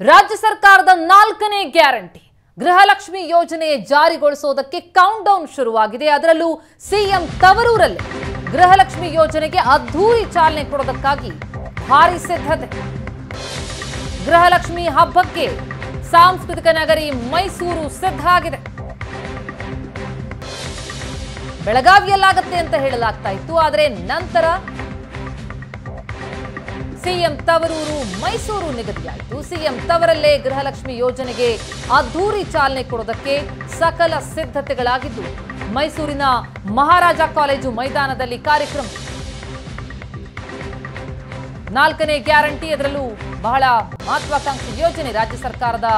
ರಾಜ್ಯ ಸರ್ಕಾರದ ನಾಲ್ಕನೇ ಗ್ಯಾರಂಟಿ. ಗೃಹಲಕ್ಷ್ಮಿ ಯೋಜನೆ ಜಾರಿಗೊಳಿಸೋದಕ್ಕೆ ಕೌಂಟ್ ಡೌನ್ ಶುರುವಾಗಿದೆ. ಅದರಲ್ಲೂ ಸಿಎಂ ತವರೂರಲ್ಲಿ ಗೃಹಲಕ್ಷ್ಮಿ ಯೋಜನೆಗೆ ಅದ್ಧೂರಿ ಚಾಲನೆ ಕೊಡೋದಕ್ಕಾಗಿ ಭಾರಿ ಸಿದ್ಧತೆ. ಗೃಹಲಕ್ಷ್ಮಿ ಹಬ್ಬಕ್ಕೆ ಸಾಂಸ್ಕೃತಿಕ ನಗರಿ ಮೈಸೂರು ಸಿದ್ಧ ಆಗಿದೆ. ಬೆಳಗಾವಿಯಲ್ಲಾಗತ್ತೆ ಅಂತ ಹೇಳಲಾಗ್ತಾ ಇತ್ತು, ಆದರೆ ನಂತರ ಸಿಎಂ ತವರೂರು ಮೈಸೂರು ನಿಗದಿಯಾಯಿತು. ಸಿಎಂ ತವರಲ್ಲೇ ಗೃಹಲಕ್ಷ್ಮಿ ಯೋಜನೆಗೆ ಅದ್ಧೂರಿ ಚಾಲನೆ ಕೊಡೋದಕ್ಕೆ ಸಕಲ ಸಿದ್ಧತೆಗಳಾಗಿದ್ದು, ಮೈಸೂರಿನ ಮಹಾರಾಜ ಕಾಲೇಜು ಮೈದಾನದಲ್ಲಿ ಕಾರ್ಯಕ್ರಮ. ನಾಲ್ಕನೇ ಗ್ಯಾರಂಟಿ ಅದರಲ್ಲೂ ಬಹಳ ಮಹತ್ವಾಕಾಂಕ್ಷಿ ಯೋಜನೆ ರಾಜ್ಯ ಸರ್ಕಾರದ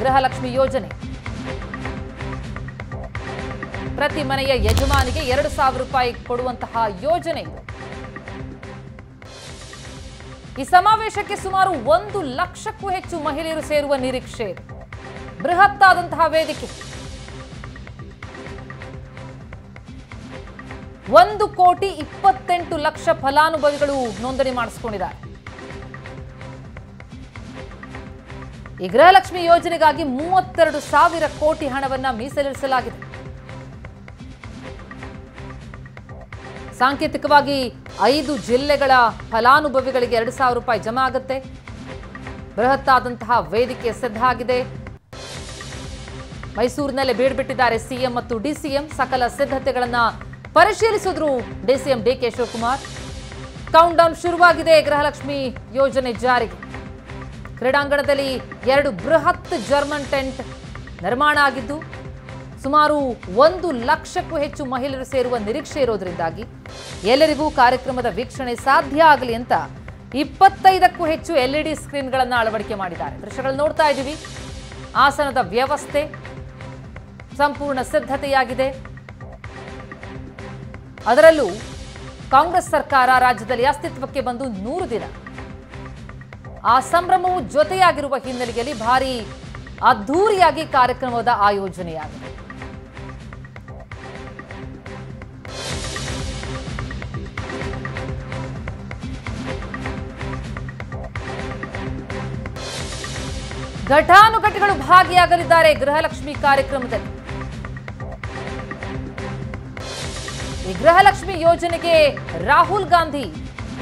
ಗೃಹಲಕ್ಷ್ಮಿ ಯೋಜನೆ. ಪ್ರತಿ ಮನೆಯ ಯಜಮಾನಿಗೆ ಎರಡು ಸಾವಿರ ರೂಪಾಯಿ ಕೊಡುವಂತಹ ಯೋಜನೆ. ಈ ಸಮಾವೇಶಕ್ಕೆ ಸುಮಾರು ಒಂದು ಲಕ್ಷಕ್ಕೂ ಹೆಚ್ಚು ಮಹಿಳೆಯರು ಸೇರುವ ನಿರೀಕ್ಷೆ ಇದೆ. ಬೃಹತ್ತಾದಂತಹ ವೇದಿಕೆ. ಒಂದು ಕೋಟಿ ಇಪ್ಪತ್ತೆಂಟು ಲಕ್ಷ ಫಲಾನುಭವಿಗಳು ನೋಂದಣಿ ಮಾಡಿಸಿಕೊಂಡಿದ್ದಾರೆ. ಈ ಗೃಹಲಕ್ಷ್ಮಿ ಯೋಜನೆಗಾಗಿ ಮೂವತ್ತೆರಡು ಸಾವಿರ ಕೋಟಿ ಹಣವನ್ನ ಮೀಸಲಿರಿಸಲಾಗಿದೆ. ಸಾಂಕೇತಿಕವಾಗಿ ಐದು ಜಿಲ್ಲೆಗಳ ಫಲಾನುಭವಿಗಳಿಗೆ ಎರಡು ಸಾವಿರ ರೂಪಾಯಿ ಜಮಾ ಆಗುತ್ತೆ. ಬೃಹತ್ತಾದಂತಹ ವೇದಿಕೆ ಸಿದ್ಧ ಆಗಿದೆ ಮೈಸೂರಿನಲ್ಲೇ ಬೀಡ್ಬಿಟ್ಟಿದ್ದಾರೆ ಸಿಎಂ ಮತ್ತು ಡಿಸಿಎಂ. ಸಕಲ ಸಿದ್ಧತೆಗಳನ್ನ ಪರಿಶೀಲಿಸಿದ್ರು DCM DK Shivakumar. Countdown ಶುರುವಾಗಿದೆ ಗೃಹಲಕ್ಷ್ಮಿ ಯೋಜನೆ ಜಾರಿಗೆ. ಕ್ರೀಡಾಂಗಣದಲ್ಲಿ ಎರಡು ಬೃಹತ್ ಜರ್ಮನ್ ಟೆಂಟ್ ನಿರ್ಮಾಣ ಆಗಿದ್ದು ಸುಮಾರು ಒಂದು ಲಕ್ಷಕ್ಕೂ ಹೆಚ್ಚು ಮಹಿಳೆಯರು ಸೇರುವ ನಿರೀಕ್ಷೆ ಇರೋದ್ರಿಂದಾಗಿ ಎಲ್ಲರಿಗೂ ಕಾರ್ಯಕ್ರಮದ ವೀಕ್ಷಣೆ ಸಾಧ್ಯ ಆಗಲಿ ಅಂತ ಇಪ್ಪತ್ತೈದಕ್ಕೂ ಹೆಚ್ಚು ಎಲ್ಇಡಿ ಸ್ಕ್ರೀನ್ಗಳನ್ನು ಅಳವಡಿಕೆ ಮಾಡಿದ್ದಾರೆ. ದೃಶ್ಯಗಳು ನೋಡ್ತಾ ಇದ್ದೀವಿ. ಆಸನದ ವ್ಯವಸ್ಥೆ ಸಂಪೂರ್ಣ ಸಿದ್ಧತೆಯಾಗಿದೆ. ಅದರಲ್ಲೂ ಕಾಂಗ್ರೆಸ್ ಸರ್ಕಾರ ರಾಜ್ಯದಲ್ಲಿ ಅಸ್ತಿತ್ವಕ್ಕೆ ಬಂದು ನೂರು ದಿನ. ಆ ಸಂಭ್ರಮವು ಜೊತೆಯಾಗಿರುವ ಹಿನ್ನೆಲೆಯಲ್ಲಿ ಭಾರಿ ಅದ್ಧೂರಿಯಾಗಿ ಕಾರ್ಯಕ್ರಮದ ಆಯೋಜನೆಯಾಗಿದೆ. ಘಟಾನುಘಟಿಗಳು ಭಾಗಿಯಾಗಲಿದ್ದಾರೆ ಗೃಹಲಕ್ಷ್ಮಿ ಕಾರ್ಯಕ್ರಮದಲ್ಲಿ. ಈ ಗೃಹಲಕ್ಷ್ಮಿ ಯೋಜನೆಗೆ ರಾಹುಲ್ ಗಾಂಧಿ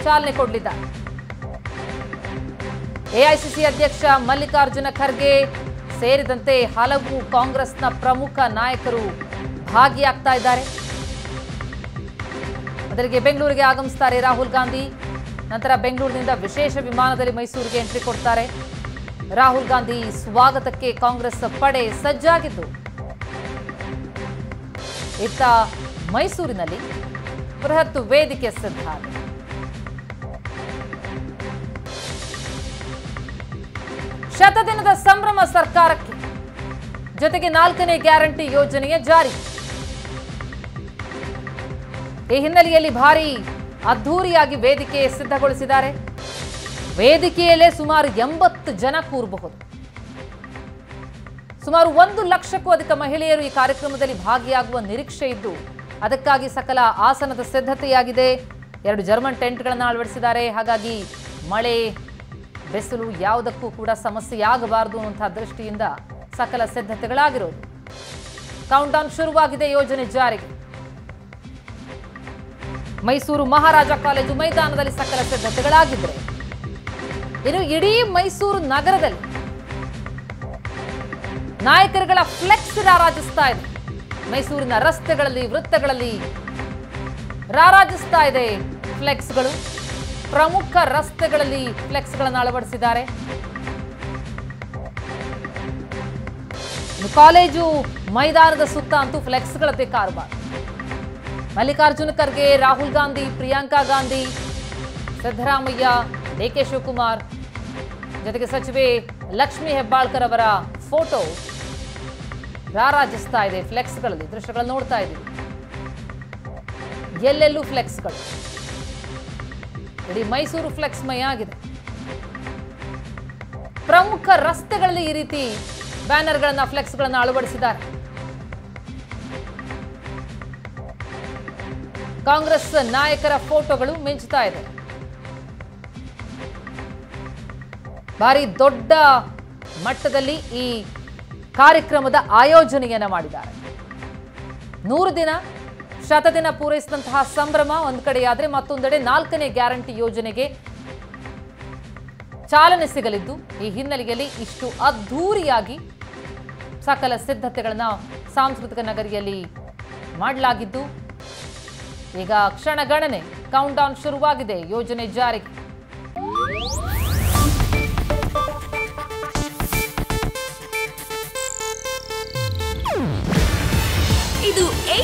ಚಾಲನೆ ಕೊಡಲಿದ್ದಾರೆ. ಎಐಸಿಸಿ ಅಧ್ಯಕ್ಷ ಮಲ್ಲಿಕಾರ್ಜುನ ಖರ್ಗೆ ಸೇರಿದಂತೆ ಹಲವು ಕಾಂಗ್ರೆಸ್ನ ಪ್ರಮುಖ ನಾಯಕರು ಭಾಗಿಯಾಗ್ತಾ ಇದ್ದಾರೆ. ಅದರಿಗೆ ಬೆಂಗಳೂರಿಗೆ ಆಗಮಿಸ್ತಾರೆ ರಾಹುಲ್ ಗಾಂಧಿ. ನಂತರ ಬೆಂಗಳೂರಿನಿಂದ ವಿಶೇಷ ವಿಮಾನದಲ್ಲಿ ಮೈಸೂರಿಗೆ ಎಂಟ್ರಿ ಕೊಡ್ತಾರೆ. ರಾಹುಲ್ ಗಾಂಧಿ ಸ್ವಾಗತಕ್ಕೆ ಕಾಂಗ್ರೆಸ್ ಪಡೆ ಸಜ್ಜಾಗಿದ್ದು. ಇತ್ತ ಮೈಸೂರಿನಲ್ಲಿ ಬೃಹತ್ ವೇದಿಕೆ ಸಿದ್ಧ ಶತದಿನದ ಸಂಭ್ರಮ ಸರ್ಕಾರಕ್ಕೆ ಜೊತೆಗೆ ನಾಲ್ಕನೇ ಗ್ಯಾರಂಟಿ ಯೋಜನೆಯ ಜಾರಿ. ಈ ಹಿನ್ನೆಲೆಯಲ್ಲಿ ಭಾರಿ ಅದ್ಧೂರಿಯಾಗಿ ವೇದಿಕೆ ಸಿದ್ಧಗೊಳಿಸಿದ್ದಾರೆ. ವೇದಿಕೆಯಲ್ಲೇ ಸುಮಾರು ಎಂಬತ್ತು ಜನ ಕೂರಬಹುದು. ಸುಮಾರು ಒಂದು ಲಕ್ಷಕ್ಕೂ ಅಧಿಕ ಮಹಿಳೆಯರು ಈ ಕಾರ್ಯಕ್ರಮದಲ್ಲಿ ಭಾಗಿಯಾಗುವ ನಿರೀಕ್ಷೆ ಇದ್ದು, ಅದಕ್ಕಾಗಿ ಸಕಲ ಆಸನದ ಸಿದ್ಧತೆಯಾಗಿದೆ. ಎರಡು ಜರ್ಮನ್ ಟೆಂಟ್ಗಳನ್ನು ಅಳವಡಿಸಿದ್ದಾರೆ. ಹಾಗಾಗಿ ಮಳೆ, ಬೆಸಲು ಯಾವುದಕ್ಕೂ ಕೂಡ ಸಮಸ್ಯೆಯಾಗಬಾರದು ಅನ್ನುವಂತಹ ದೃಷ್ಟಿಯಿಂದ ಸಕಲ ಸಿದ್ಧತೆಗಳಾಗಿರೋದು. ಕೌಂಟ್ ಡೌನ್ ಶುರುವಾಗಿದೆ ಯೋಜನೆ ಜಾರಿಗೆ. ಮೈಸೂರು ಮಹಾರಾಜ ಕಾಲೇಜು ಮೈದಾನದಲ್ಲಿ ಸಕಲ ಸಿದ್ಧತೆಗಳಾಗಿದ್ರೆ. ಇನ್ನು ಇಡೀ ಮೈಸೂರು ನಗರದಲ್ಲಿ ನಾಯಕರುಗಳ ಫ್ಲೆಕ್ಸ್ ರಾರಾಜಿಸ್ತಾ ಇದೆ. ಮೈಸೂರಿನ ರಸ್ತೆಗಳಲ್ಲಿ, ವೃತ್ತಗಳಲ್ಲಿ ರಾರಾಜಿಸ್ತಾ ಇದೆ ಫ್ಲೆಕ್ಸ್ಗಳು. ಪ್ರಮುಖ ರಸ್ತೆಗಳಲ್ಲಿ ಫ್ಲೆಕ್ಸ್ಗಳನ್ನು ಅಳವಡಿಸಿದ್ದಾರೆ. ಕಾಲೇಜು ಮೈದಾನದ ಸುತ್ತ ಅಂತೂ ಫ್ಲೆಕ್ಸ್ಗಳದ್ದೇ ಕಾರಬಾರ ಮಲ್ಲಿಕಾರ್ಜುನ ಖರ್ಗೆ, ರಾಹುಲ್ ಗಾಂಧಿ, ಪ್ರಿಯಾಂಕಾ ಗಾಂಧಿ, ಸಿದ್ದರಾಮಯ್ಯ, ಡಿ ಕೆ ಶಿವಕುಮಾರ್ ಜೊತೆಗೆ ಸಚಿವೆ ಲಕ್ಷ್ಮಿ ಹೆಬ್ಬಾಳ್ಕರ್ ಅವರ ಫೋಟೋ ರಾರಾಜಿಸ್ತಾ ಇದೆ ಫ್ಲೆಕ್ಸ್ಗಳಲ್ಲಿ ದೃಶ್ಯಗಳನ್ನು ನೋಡ್ತಾ ಇದ್ದೀವಿ. ಎಲ್ಲೆಲ್ಲೂ ಫ್ಲೆಕ್ಸ್ಗಳು. ಇಡೀ ಮೈಸೂರು ಫ್ಲೆಕ್ಸ್ ಮೈ ಆಗಿದೆ. ಪ್ರಮುಖ ರಸ್ತೆಗಳಲ್ಲಿ ಈ ರೀತಿ ಬ್ಯಾನರ್ಗಳನ್ನ, ಫ್ಲೆಕ್ಸ್ಗಳನ್ನ ಅಳವಡಿಸಿದ್ದಾರೆ. ಕಾಂಗ್ರೆಸ್ ನಾಯಕರ ಫೋಟೋಗಳು ಮಿಂಚುತ್ತಾ ಇದೆ. ಭಾರಿ ದೊಡ್ಡ ಮಟ್ಟದಲ್ಲಿ ಈ ಕಾರ್ಯಕ್ರಮದ ಆಯೋಜನೆಯನ್ನು ಮಾಡಿದ್ದಾರೆ. ನೂರು ದಿನ ಶತದಿನ ಪೂರೈಸಿದಂತಹ ಸಂಭ್ರಮ ಒಂದು ಕಡೆಯಾದರೆ ಮತ್ತೊಂದೆಡೆ ನಾಲ್ಕನೇ ಗ್ಯಾರಂಟಿ ಯೋಜನೆಗೆ ಚಾಲನೆ ಸಿಗಲಿದ್ದು, ಈ ಹಿನ್ನೆಲೆಯಲ್ಲಿ ಇಷ್ಟು ಅದ್ಧೂರಿಯಾಗಿ ಸಕಲ ಸಿದ್ಧತೆಗಳನ್ನು ಸಾಂಸ್ಕೃತಿಕ ನಗರಿಯಲ್ಲಿ ಮಾಡಲಾಗಿದ್ದು, ಈಗ ಕ್ಷಣಗಣನೆ ಕೌಂಟ್ ಡೌನ್ ಶುರುವಾಗಿದೆ ಯೋಜನೆ ಜಾರಿಗೆ.